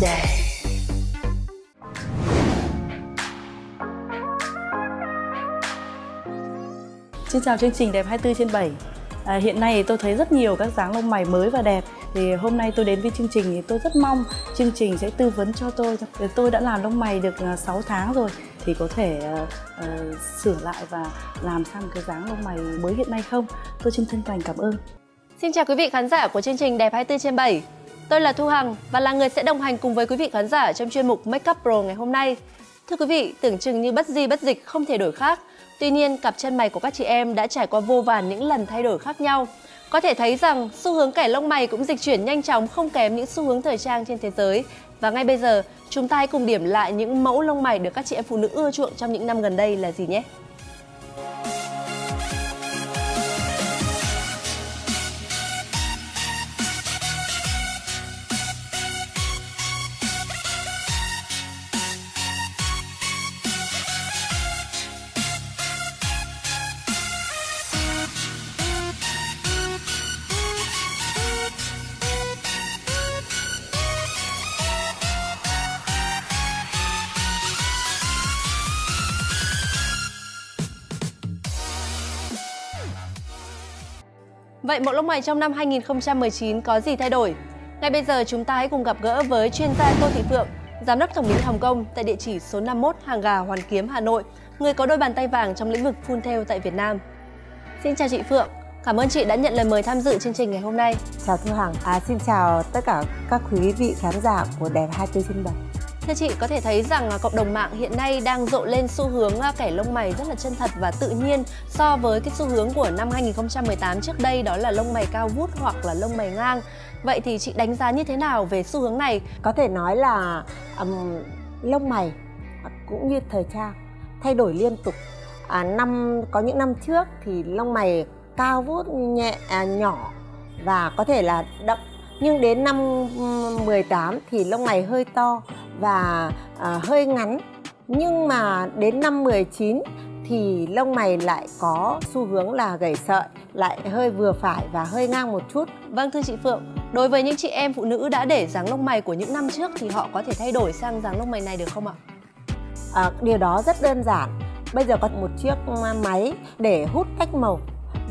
đề Xin chào chương trình đẹp 24 trên 7 à, Hiện nay tôi thấy rất nhiều các dáng lông mày mới và đẹp. Thì hôm nay tôi đến với chương trình thì tôi rất mong chương trình sẽ tư vấn cho tôi. Tôi đã làm lông mày được à, 6 tháng rồi Thì có thể uh, uh, sửa lại và làm sang cái dáng lông mày mới hiện nay không? Tôi xin thân thành cảm ơn. Xin chào quý vị khán giả của chương trình Đẹp 24 trên 7 Tôi là Thu Hằng và là người sẽ đồng hành cùng với quý vị khán giả trong chuyên mục Makeup Pro ngày hôm nay Thưa quý vị, tưởng chừng như bất di bất dịch không thể đổi khác Tuy nhiên, cặp chân mày của các chị em đã trải qua vô vàn những lần thay đổi khác nhau. Có thể thấy rằng xu hướng kẻ lông mày cũng dịch chuyển nhanh chóng không kém những xu hướng thời trang trên thế giới. Và ngay bây giờ, chúng ta hãy cùng điểm lại những mẫu lông mày được các chị em phụ nữ ưa chuộng trong những năm gần đây là gì nhé. Vậy bộ lông mày trong năm 2019 có gì thay đổi? Ngay bây giờ chúng ta hãy cùng gặp gỡ với chuyên gia Tô Thị Phượng, giám đốc thẩm mỹ Hồng Kông tại địa chỉ số 51 Hàng Gà Hoàn Kiếm Hà Nội, người có đôi bàn tay vàng trong lĩnh vực phun theo tại Việt Nam. Xin chào chị Phượng, cảm ơn chị đã nhận lời mời tham dự chương trình ngày hôm nay. Chào Thu Hằng, à, xin chào tất cả các quý vị khán giả của Đẹp 24 trên 7. Thưa chị, có thể thấy rằng cộng đồng mạng hiện nay đang rộ lên xu hướng à, kẻ lông mày rất là chân thật và tự nhiên so với cái xu hướng của năm 2018 trước đây đó là lông mày cao vút hoặc là lông mày ngang. Vậy thì chị đánh giá như thế nào về xu hướng này? Có thể nói là um, lông mày cũng như thời trang thay đổi liên tục. À, năm có những năm trước thì lông mày cao vút nhẹ à, nhỏ và có thể là đậm nhưng đến năm 18 thì lông mày hơi to và à, hơi ngắn. Nhưng mà đến năm 19 thì lông mày lại có xu hướng là gầy sợi lại hơi vừa phải và hơi ngang một chút. Vâng thưa chị Phượng đối với những chị em phụ nữ đã để dáng lông mày của những năm trước thì họ có thể thay đổi sang dáng lông mày này được không ạ? À, điều đó rất đơn giản. Bây giờ có một chiếc máy để hút cách màu.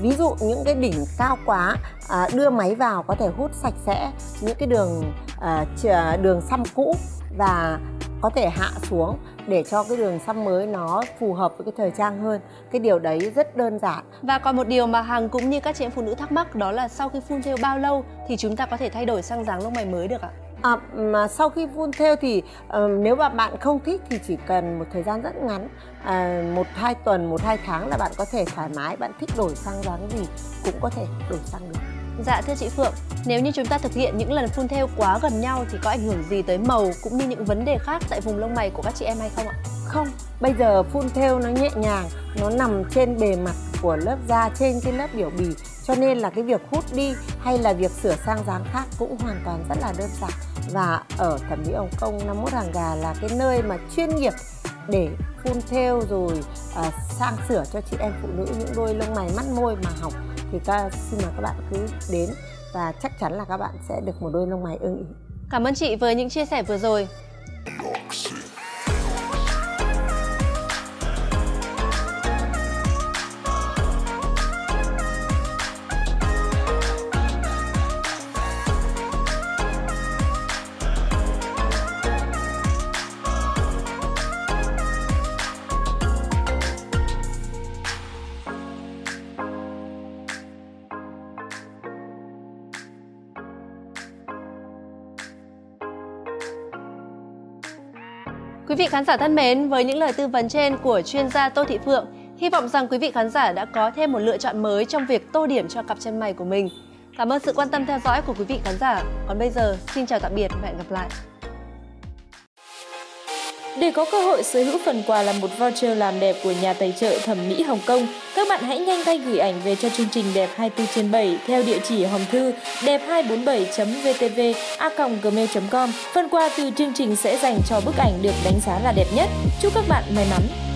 Ví dụ những cái đỉnh cao quá à, đưa máy vào có thể hút sạch sẽ những cái đường à, đường xăm cũ và có thể hạ xuống để cho cái đường xăm mới nó phù hợp với cái thời trang hơn. Cái điều đấy rất đơn giản. Và còn một điều mà hằng cũng như các chị em phụ nữ thắc mắc đó là sau khi phun thêu bao lâu thì chúng ta có thể thay đổi sang dáng lông mày mới được ạ? À, mà sau khi phun thêu thì uh, nếu mà bạn không thích thì chỉ cần một thời gian rất ngắn à, một hai tuần một hai tháng là bạn có thể thoải mái bạn thích đổi sang dáng gì cũng có thể đổi sang được Dạ thưa chị Phượng, nếu như chúng ta thực hiện những lần phun theo quá gần nhau thì có ảnh hưởng gì tới màu cũng như những vấn đề khác tại vùng lông mày của các chị em hay không ạ? Không, bây giờ phun theo nó nhẹ nhàng, nó nằm trên bề mặt của lớp da trên cái lớp biểu bì cho nên là cái việc hút đi hay là việc sửa sang dáng khác cũng hoàn toàn rất là đơn giản và ở thẩm mỹ Hồng Kông 51 hàng gà là cái nơi mà chuyên nghiệp để phun theo rồi à, sang sửa cho chị em phụ nữ những đôi lông mày mắt môi mà hỏng thì ta xin mời các bạn cứ đến và chắc chắn là các bạn sẽ được một đôi lông mày ưng ý. Cảm ơn chị với những chia sẻ vừa rồi. Quý vị khán giả thân mến, với những lời tư vấn trên của chuyên gia Tô Thị Phượng, hy vọng rằng quý vị khán giả đã có thêm một lựa chọn mới trong việc tô điểm cho cặp chân mày của mình. Cảm ơn sự quan tâm theo dõi của quý vị khán giả. Còn bây giờ, xin chào tạm biệt và hẹn gặp lại. Để có cơ hội sở hữu phần quà là một voucher làm đẹp của nhà tài trợ thẩm mỹ Hồng Kông, các bạn hãy nhanh tay gửi ảnh về cho chương trình đẹp 24 trên 7 theo địa chỉ hòm thư đẹp247.vtv a.gmail.com. Phần quà từ chương trình sẽ dành cho bức ảnh được đánh giá là đẹp nhất. Chúc các bạn may mắn!